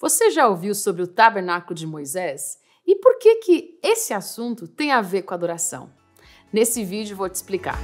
Você já ouviu sobre o tabernáculo de Moisés? E por que que esse assunto tem a ver com adoração? Nesse vídeo vou te explicar.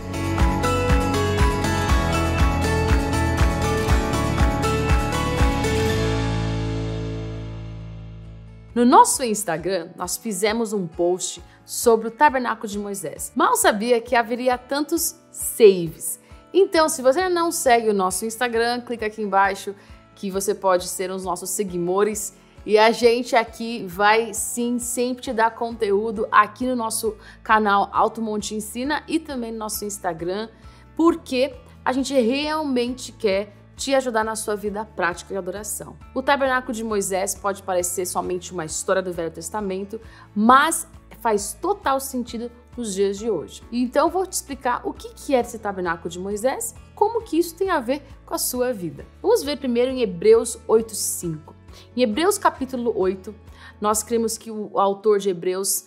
No nosso Instagram, nós fizemos um post sobre o tabernáculo de Moisés. Mal sabia que haveria tantos saves. Então, se você não segue o nosso Instagram, clica aqui embaixo que você pode ser os nossos seguidores e a gente aqui vai sim sempre te dar conteúdo aqui no nosso canal Alto Monte Ensina e também no nosso Instagram, porque a gente realmente quer te ajudar na sua vida prática de adoração. O tabernáculo de Moisés pode parecer somente uma história do Velho Testamento, mas faz total sentido nos dias de hoje. Então vou te explicar o que é esse tabernáculo de Moisés, como que isso tem a ver com a sua vida. Vamos ver primeiro em Hebreus 8:5. Em Hebreus capítulo 8, nós cremos que o autor de Hebreus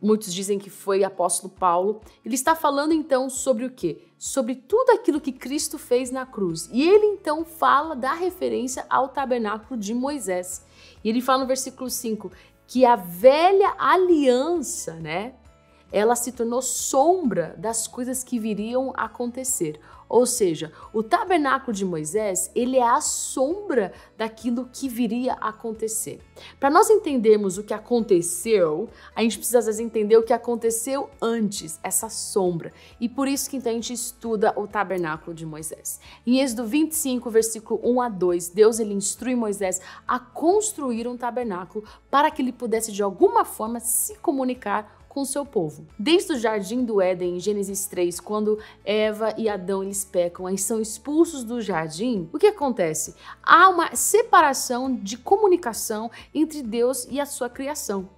muitos dizem que foi apóstolo Paulo. Ele está falando então sobre o quê? Sobre tudo aquilo que Cristo fez na cruz. E ele então fala da referência ao tabernáculo de Moisés. E ele fala no versículo 5 que a velha aliança, né, ela se tornou sombra das coisas que viriam a acontecer. Ou seja, o tabernáculo de Moisés, ele é a sombra daquilo que viria a acontecer. Para nós entendermos o que aconteceu, a gente precisa às vezes entender o que aconteceu antes, essa sombra. E por isso que então a gente estuda o tabernáculo de Moisés. Em Êxodo 25, versículo 1 a 2, Deus ele instrui Moisés a construir um tabernáculo para que ele pudesse de alguma forma se comunicar com seu povo. Desde o jardim do Éden, em Gênesis 3, quando Eva e Adão eles pecam e são expulsos do jardim, o que acontece? Há uma separação de comunicação entre Deus e a sua criação.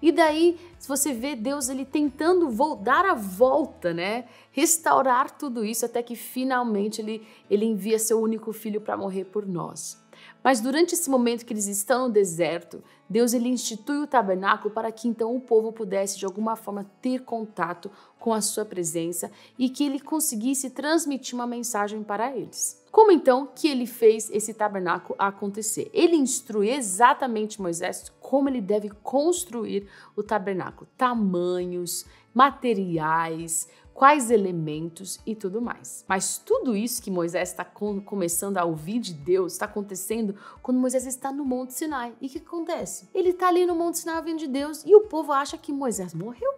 E daí, você vê Deus ele tentando dar a volta, né? Restaurar tudo isso até que finalmente ele, ele envia seu único filho para morrer por nós. Mas durante esse momento que eles estão no deserto, Deus ele institui o tabernáculo para que então o povo pudesse de alguma forma ter contato com a sua presença e que ele conseguisse transmitir uma mensagem para eles. Como então que ele fez esse tabernáculo acontecer? Ele instrui exatamente Moisés como ele deve construir o tabernáculo, tamanhos, materiais, quais elementos e tudo mais. Mas tudo isso que Moisés está começando a ouvir de Deus está acontecendo quando Moisés está no Monte Sinai. E o que acontece? Ele está ali no Monte Sinai ouvindo de Deus e o povo acha que Moisés morreu.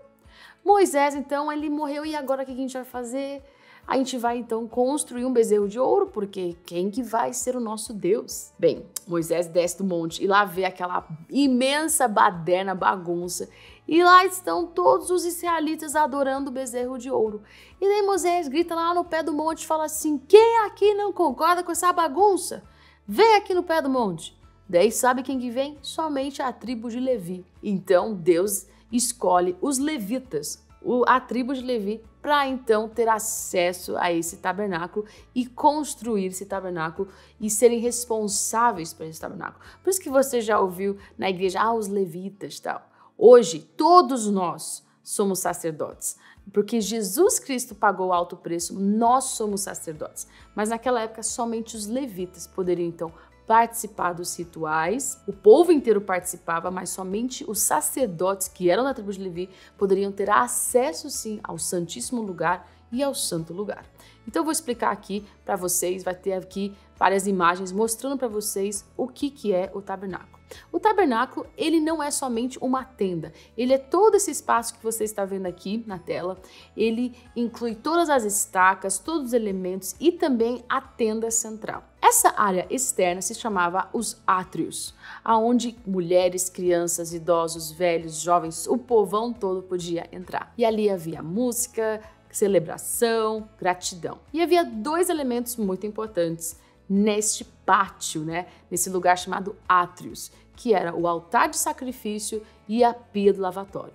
Moisés, então, ele morreu e agora o que a gente vai fazer? A gente vai então construir um bezerro de ouro, porque quem que vai ser o nosso Deus? Bem, Moisés desce do monte e lá vê aquela imensa baderna bagunça e lá estão todos os israelitas adorando o bezerro de ouro. E daí Moisés grita lá no pé do monte e fala assim: Quem aqui não concorda com essa bagunça? Vem aqui no pé do monte. Daí sabe quem que vem? Somente a tribo de Levi. Então Deus escolhe os levitas, a tribo de Levi, para então ter acesso a esse tabernáculo e construir esse tabernáculo e serem responsáveis por esse tabernáculo. Por isso que você já ouviu na igreja, ah, os levitas tal. Hoje, todos nós somos sacerdotes, porque Jesus Cristo pagou alto preço, nós somos sacerdotes. Mas naquela época, somente os levitas poderiam então participar dos rituais. O povo inteiro participava, mas somente os sacerdotes que eram da tribo de Levi poderiam ter acesso sim ao Santíssimo Lugar e ao Santo Lugar. Então eu vou explicar aqui para vocês, vai ter aqui várias imagens mostrando para vocês o que que é o tabernáculo. O tabernáculo, ele não é somente uma tenda, ele é todo esse espaço que você está vendo aqui na tela. Ele inclui todas as estacas, todos os elementos e também a tenda central. Essa área externa se chamava os átrios, aonde mulheres, crianças, idosos, velhos, jovens, o povão todo podia entrar. E ali havia música, celebração, gratidão. E havia dois elementos muito importantes neste pátio, né? Nesse lugar chamado átrios, que era o altar de sacrifício e a pia do lavatório.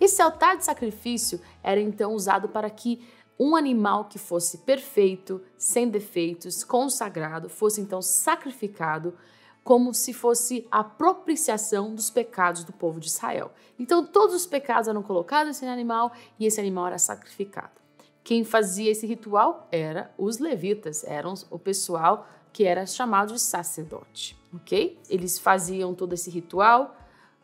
Esse altar de sacrifício era então usado para que um animal que fosse perfeito, sem defeitos, consagrado, fosse então sacrificado como se fosse a propiciação dos pecados do povo de Israel. Então todos os pecados eram colocados nesse animal e esse animal era sacrificado. Quem fazia esse ritual era os levitas, eram o pessoal que era chamado de sacerdote. ok? Eles faziam todo esse ritual,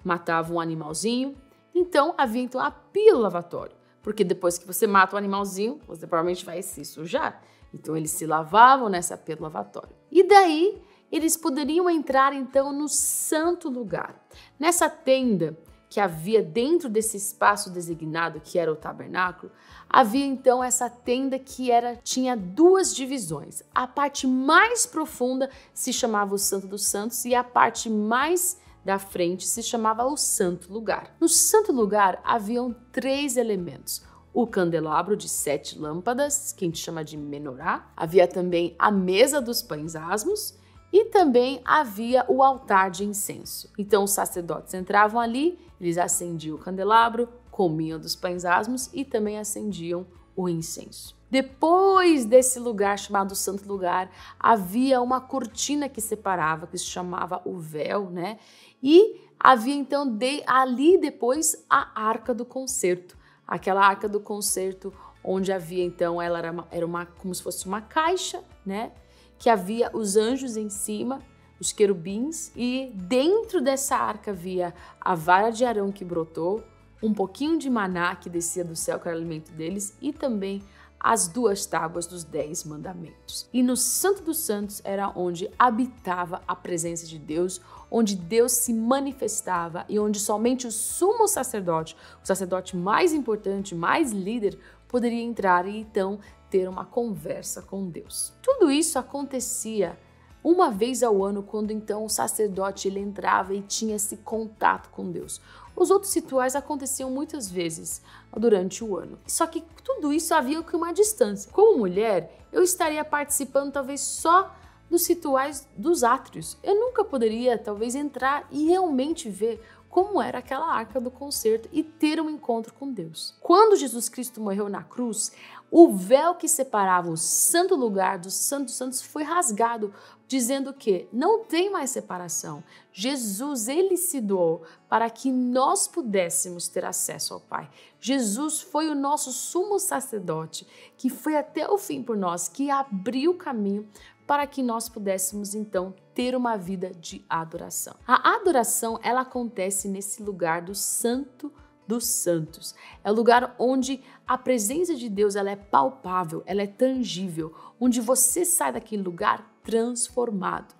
matavam um animalzinho. Então havia então a do lavatório, porque depois que você mata o animalzinho, você provavelmente vai se sujar. Então eles se lavavam nessa do lavatório. E daí eles poderiam entrar então no santo lugar. Nessa tenda que havia dentro desse espaço designado que era o tabernáculo, havia então essa tenda que era tinha duas divisões. A parte mais profunda se chamava o Santo dos Santos e a parte mais da frente se chamava o Santo Lugar. No Santo Lugar haviam três elementos: o candelabro de sete lâmpadas, que a gente chama de menorá, havia também a mesa dos pães asmos e também havia o altar de incenso. Então os sacerdotes entravam ali, eles acendiam o candelabro, comiam dos pães asmos e também acendiam o incenso. Depois desse lugar chamado Santo Lugar, havia uma cortina que separava, que se chamava o véu, né? E havia então de, ali depois a Arca do Concerto, aquela Arca do Concerto onde havia então, ela era, uma, era uma, como se fosse uma caixa, né? Que havia os anjos em cima, os querubins, e dentro dessa arca havia a vara de Arão que brotou, um pouquinho de maná que descia do céu, que era o alimento deles, e também as duas tábuas dos dez mandamentos. E no Santo dos Santos era onde habitava a presença de Deus, onde Deus se manifestava e onde somente o sumo sacerdote, o sacerdote mais importante, mais líder, poderia entrar e então ter uma conversa com Deus. Tudo isso acontecia uma vez ao ano, quando então o sacerdote ele entrava e tinha esse contato com Deus. Os outros rituais aconteciam muitas vezes durante o ano. Só que tudo isso havia que uma distância. Como mulher, eu estaria participando talvez só dos rituais dos átrios. Eu nunca poderia talvez entrar e realmente ver como era aquela arca do concerto e ter um encontro com Deus. Quando Jesus Cristo morreu na cruz, o véu que separava o santo lugar dos santos santos foi rasgado, dizendo que não tem mais separação. Jesus, ele se doou para que nós pudéssemos ter acesso ao Pai. Jesus foi o nosso sumo sacerdote, que foi até o fim por nós, que abriu o caminho para que nós pudéssemos então ter uma vida de adoração. A adoração, ela acontece nesse lugar do santo dos santos. É o lugar onde a presença de Deus ela é palpável, ela é tangível, onde você sai daquele lugar transformado.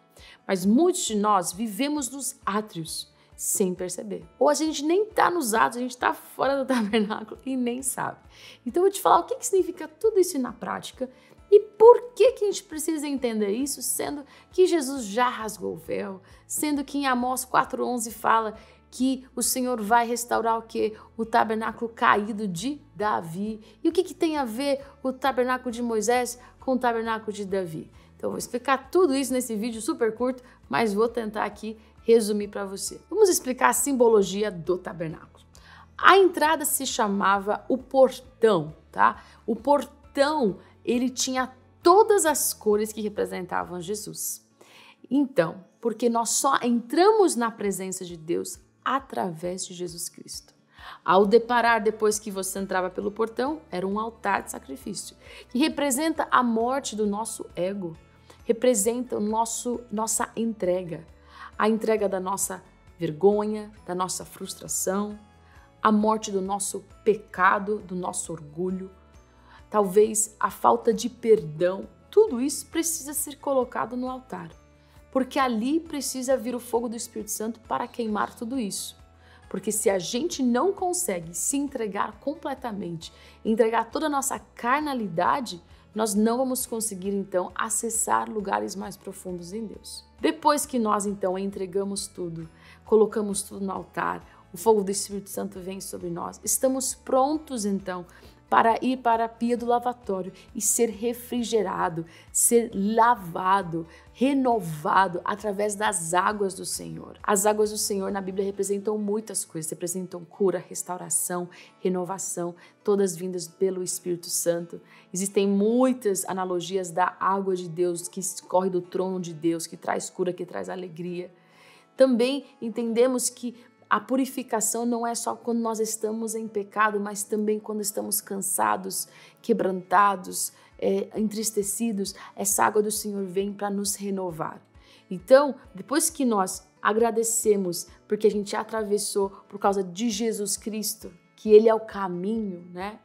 Mas muitos de nós vivemos nos átrios sem perceber. Ou a gente nem está nos átrios, a gente está fora do tabernáculo e nem sabe. Então eu vou te falar o que, que significa tudo isso na prática e por que, que a gente precisa entender isso, sendo que Jesus já rasgou o véu, sendo que em Amós 4,11 fala que o Senhor vai restaurar o que? O tabernáculo caído de Davi. E o que, que tem a ver o tabernáculo de Moisés com o tabernáculo de Davi? Então, vou explicar tudo isso nesse vídeo super curto, mas vou tentar aqui resumir para você. Vamos explicar a simbologia do tabernáculo. A entrada se chamava o portão, tá? O portão, ele tinha todas as cores que representavam Jesus. Então, porque nós só entramos na presença de Deus através de Jesus Cristo. Ao deparar depois que você entrava pelo portão, era um altar de sacrifício, que representa a morte do nosso ego, representa o nosso nossa entrega, a entrega da nossa vergonha, da nossa frustração, a morte do nosso pecado, do nosso orgulho, talvez a falta de perdão, tudo isso precisa ser colocado no altar porque ali precisa vir o fogo do Espírito Santo para queimar tudo isso. Porque se a gente não consegue se entregar completamente, entregar toda a nossa carnalidade, nós não vamos conseguir então acessar lugares mais profundos em Deus. Depois que nós então entregamos tudo, colocamos tudo no altar, o fogo do Espírito Santo vem sobre nós, estamos prontos então para ir para a pia do lavatório e ser refrigerado, ser lavado, renovado através das águas do Senhor. As águas do Senhor na Bíblia representam muitas coisas, representam cura, restauração, renovação, todas vindas pelo Espírito Santo. Existem muitas analogias da água de Deus que escorre do trono de Deus, que traz cura, que traz alegria. Também entendemos que a purificação não é só quando nós estamos em pecado, mas também quando estamos cansados, quebrantados, é, entristecidos. Essa água do Senhor vem para nos renovar. Então, depois que nós agradecemos porque a gente atravessou por causa de Jesus Cristo, que ele é o caminho, né?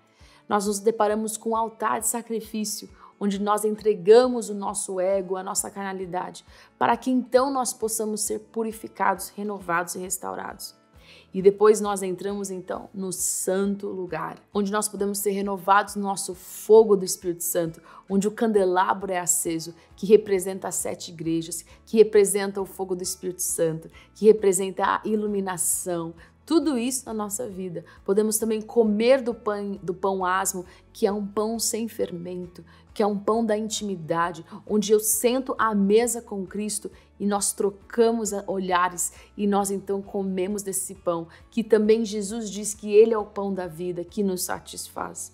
Nós nos deparamos com um altar de sacrifício, onde nós entregamos o nosso ego, a nossa carnalidade, para que então nós possamos ser purificados, renovados e restaurados. E depois nós entramos então no santo lugar, onde nós podemos ser renovados no nosso fogo do Espírito Santo, onde o candelabro é aceso, que representa as sete igrejas, que representa o fogo do Espírito Santo, que representa a iluminação, tudo isso na nossa vida. Podemos também comer do pão, do pão asmo, que é um pão sem fermento, que é um pão da intimidade, onde eu sento à mesa com Cristo e nós trocamos olhares e nós então comemos desse pão, que também Jesus diz que ele é o pão da vida, que nos satisfaz.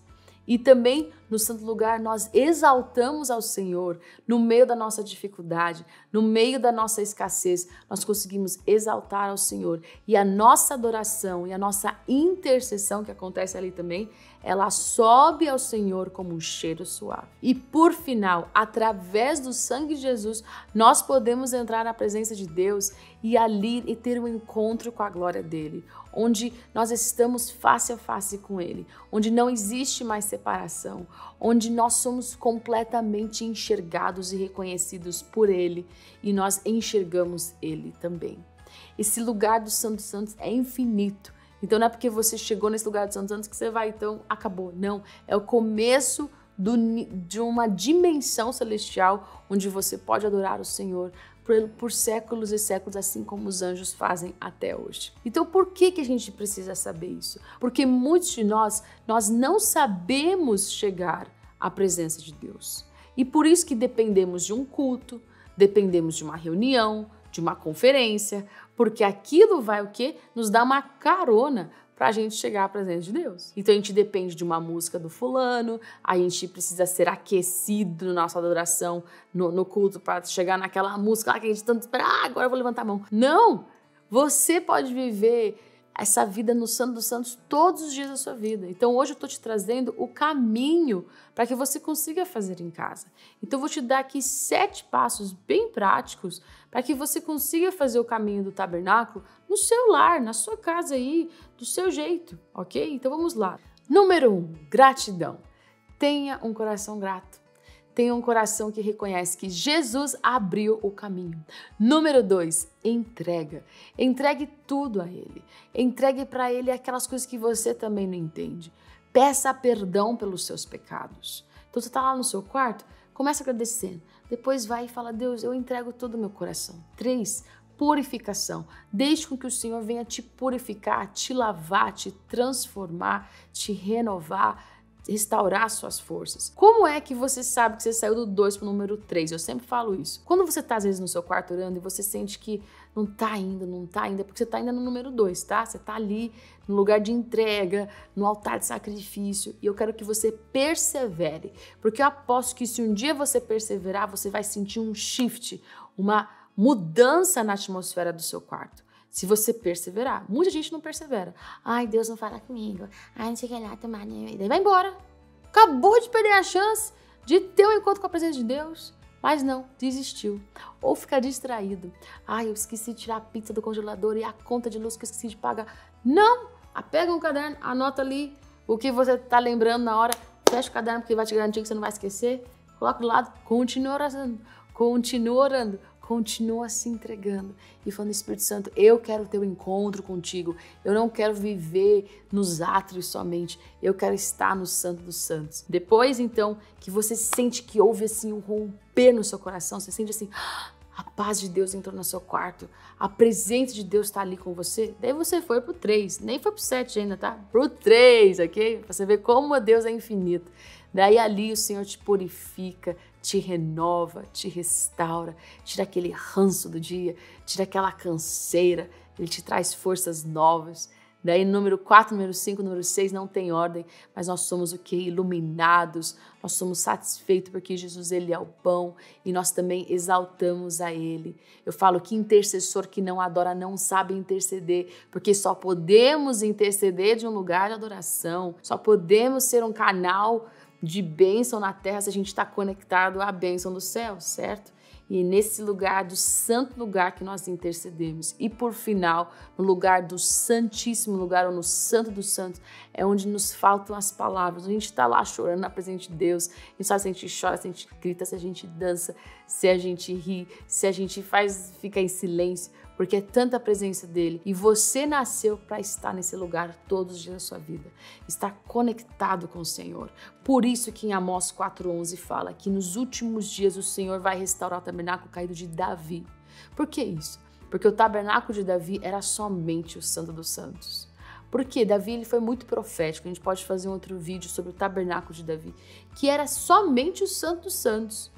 E também no santo lugar nós exaltamos ao Senhor no meio da nossa dificuldade, no meio da nossa escassez, nós conseguimos exaltar ao Senhor. E a nossa adoração e a nossa intercessão que acontece ali também, ela sobe ao Senhor como um cheiro suave. E por final, através do sangue de Jesus, nós podemos entrar na presença de Deus e ali e ter um encontro com a glória dele, onde nós estamos face a face com ele, onde não existe mais separação, onde nós somos completamente enxergados e reconhecidos por ele e nós enxergamos ele também. Esse lugar do Santo Santos é infinito então não é porque você chegou nesse lugar dos Santos Santos que você vai, então acabou. Não, é o começo do, de uma dimensão celestial onde você pode adorar o Senhor por, por, séculos e séculos, assim como os anjos fazem até hoje. Então, por que, que a gente precisa saber isso? Porque muitos de nós, nós não sabemos chegar à presença de Deus. E por isso que dependemos de um culto, dependemos de uma reunião, de uma conferência, porque aquilo vai o quê? Nos dar uma carona para a gente chegar à presença de Deus. Então a gente depende de uma música do fulano, a gente precisa ser aquecido na nossa adoração, no, no culto, para chegar naquela música lá que a gente tanto espera, ah, agora eu vou levantar a mão. Não! Você pode viver essa vida no Santo dos Santos todos os dias da sua vida. Então hoje eu estou te trazendo o caminho para que você consiga fazer em casa. Então eu vou te dar aqui sete passos bem práticos para que você consiga fazer o caminho do tabernáculo no seu lar, na sua casa aí, do seu jeito, ok? Então vamos lá. Número um, gratidão. Tenha um coração grato. Tenha um coração que reconhece que Jesus abriu o caminho. Número dois, entrega. Entregue tudo a Ele. Entregue para Ele aquelas coisas que você também não entende. Peça perdão pelos seus pecados. Então você está lá no seu quarto, começa agradecendo. Depois vai e fala: Deus, eu entrego todo o meu coração. Três, purificação. Deixe com que o Senhor venha te purificar, te lavar, te transformar, te renovar restaurar suas forças. Como é que você sabe que você saiu do 2 para o número 3? Eu sempre falo isso. Quando você está, às vezes, no seu quarto orando e você sente que não está ainda, não está ainda, porque você está ainda no número 2, tá? Você está ali no lugar de entrega, no altar de sacrifício, e eu quero que você persevere, porque eu aposto que se um dia você perseverar, você vai sentir um shift, uma mudança na atmosfera do seu quarto se você perseverar. Muita gente não persevera. Ai, Deus não fala comigo. Ai, não sei o que lá, tomar. Daí vai embora. Acabou de perder a chance de ter um encontro com a presença de Deus. Mas não, desistiu. Ou fica distraído. Ai, eu esqueci de tirar a pizza do congelador e a conta de luz que eu esqueci de pagar. Não! Pega um caderno, anota ali o que você está lembrando na hora. Fecha o caderno porque vai te garantir que você não vai esquecer. Coloca do lado, continua orando. Continua orando continua se entregando e falando, Espírito Santo, eu quero ter um encontro contigo, eu não quero viver nos átrios somente, eu quero estar no Santo dos Santos. Depois, então, que você sente que houve assim um romper no seu coração, você sente assim, a paz de Deus entrou no seu quarto, a presença de Deus está ali com você, daí você foi pro 3, nem foi pro 7 ainda, tá? Pro 3, ok? Pra você ver como Deus é infinito. Daí ali o Senhor te purifica, te renova, te restaura, tira aquele ranço do dia, tira aquela canseira, ele te traz forças novas. Daí, número 4, número 5, número 6 não tem ordem, mas nós somos o que? Iluminados, nós somos satisfeitos porque Jesus ele é o pão e nós também exaltamos a ele. Eu falo que intercessor que não adora não sabe interceder, porque só podemos interceder de um lugar de adoração, só podemos ser um canal de bênção na terra se a gente está conectado à bênção do céu, certo? E nesse lugar, do santo lugar que nós intercedemos. E por final, no lugar do santíssimo lugar, ou no santo dos santos, é onde nos faltam as palavras. A gente está lá chorando na presença de Deus. E sabe se a gente chora, se a gente grita, se a gente dança, se a gente ri, se a gente faz ficar em silêncio porque é tanta presença dele e você nasceu para estar nesse lugar todos os dias da sua vida, estar conectado com o Senhor. Por isso que em Amós 4:11 fala que nos últimos dias o Senhor vai restaurar o tabernáculo caído de Davi. Por que isso? Porque o tabernáculo de Davi era somente o Santo dos Santos. Porque Davi ele foi muito profético. A gente pode fazer um outro vídeo sobre o tabernáculo de Davi, que era somente o Santo dos Santos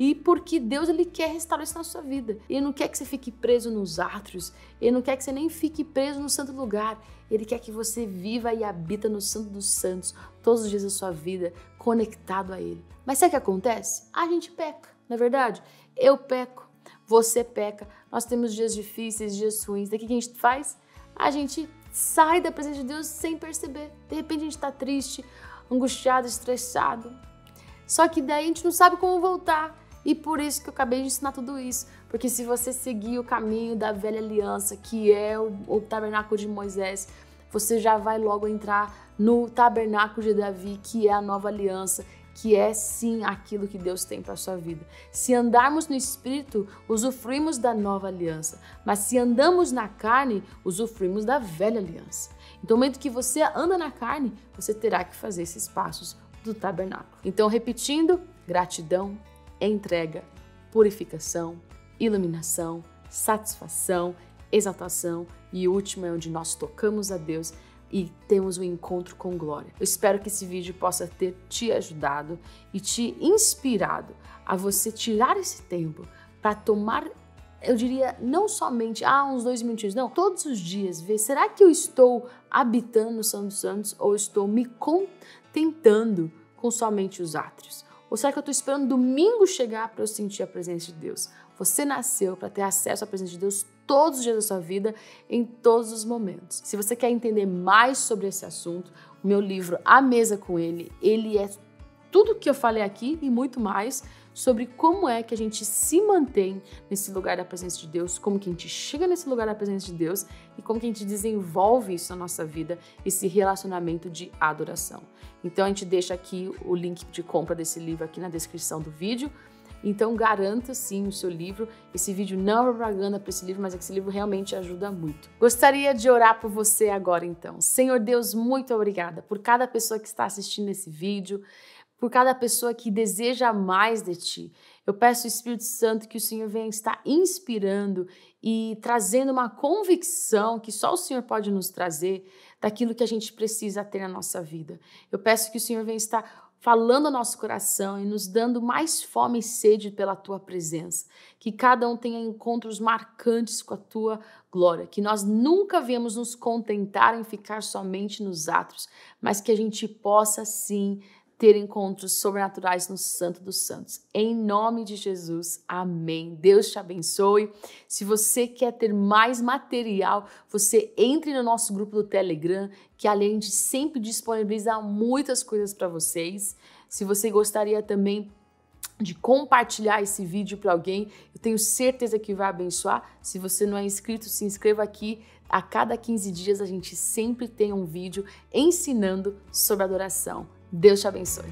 e porque Deus ele quer restaurar isso na sua vida. Ele não quer que você fique preso nos átrios, ele não quer que você nem fique preso no santo lugar. Ele quer que você viva e habita no santo dos santos todos os dias da sua vida, conectado a ele. Mas sabe o que acontece? A gente peca, na é verdade. Eu peco, você peca. Nós temos dias difíceis, dias ruins. Daqui que a gente faz? A gente sai da presença de Deus sem perceber. De repente a gente está triste, angustiado, estressado. Só que daí a gente não sabe como voltar. E por isso que eu acabei de ensinar tudo isso. Porque se você seguir o caminho da velha aliança, que é o, o tabernáculo de Moisés, você já vai logo entrar no tabernáculo de Davi, que é a nova aliança, que é sim aquilo que Deus tem para a sua vida. Se andarmos no espírito, usufruímos da nova aliança, mas se andamos na carne, usufruímos da velha aliança. Então, no momento que você anda na carne, você terá que fazer esses passos do tabernáculo. Então, repetindo, gratidão, entrega, purificação, iluminação, satisfação, exaltação e o último é onde nós tocamos a Deus e temos um encontro com glória. Eu espero que esse vídeo possa ter te ajudado e te inspirado a você tirar esse tempo para tomar eu diria, não somente, ah, uns dois minutinhos, não, todos os dias, ver, será que eu estou habitando no Santo Santos ou estou me contentando com somente os átrios? Ou será que eu estou esperando domingo chegar para eu sentir a presença de Deus? Você nasceu para ter acesso à presença de Deus todos os dias da sua vida, em todos os momentos. Se você quer entender mais sobre esse assunto, o meu livro A Mesa com Ele, ele é tudo que eu falei aqui e muito mais sobre como é que a gente se mantém nesse lugar da presença de Deus, como que a gente chega nesse lugar da presença de Deus e como que a gente desenvolve isso na nossa vida, esse relacionamento de adoração. Então a gente deixa aqui o link de compra desse livro aqui na descrição do vídeo. Então garanta sim o seu livro. Esse vídeo não é propaganda para esse livro, mas é que esse livro realmente ajuda muito. Gostaria de orar por você agora então. Senhor Deus, muito obrigada por cada pessoa que está assistindo esse vídeo por cada pessoa que deseja mais de ti. Eu peço ao Espírito Santo que o Senhor venha estar inspirando e trazendo uma convicção que só o Senhor pode nos trazer daquilo que a gente precisa ter na nossa vida. Eu peço que o Senhor venha estar falando ao nosso coração e nos dando mais fome e sede pela tua presença. Que cada um tenha encontros marcantes com a tua glória. Que nós nunca venhamos nos contentar em ficar somente nos atos, mas que a gente possa sim ter encontros sobrenaturais no Santo dos Santos. Em nome de Jesus, amém. Deus te abençoe. Se você quer ter mais material, você entre no nosso grupo do Telegram, que além de sempre disponibilizar muitas coisas para vocês. Se você gostaria também de compartilhar esse vídeo para alguém, eu tenho certeza que vai abençoar. Se você não é inscrito, se inscreva aqui. A cada 15 dias a gente sempre tem um vídeo ensinando sobre adoração. Deus te abençoe.